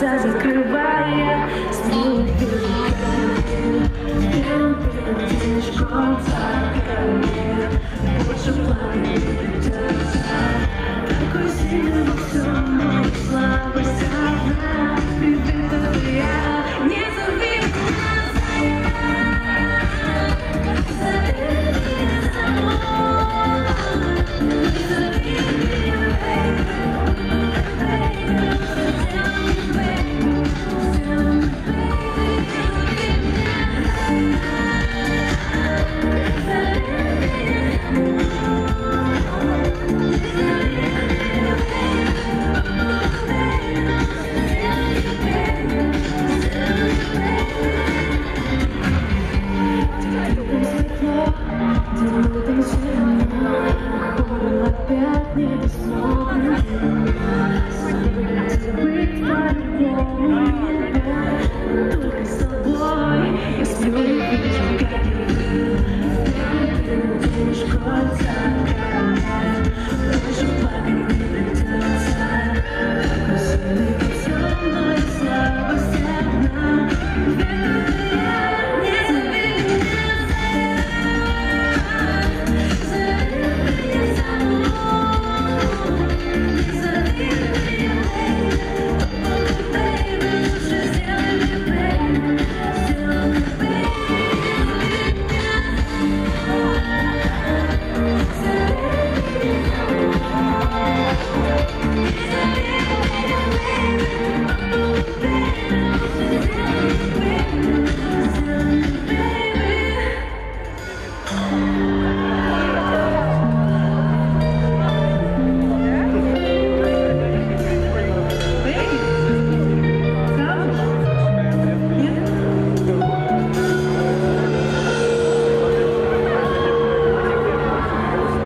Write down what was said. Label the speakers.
Speaker 1: Zazie Crew.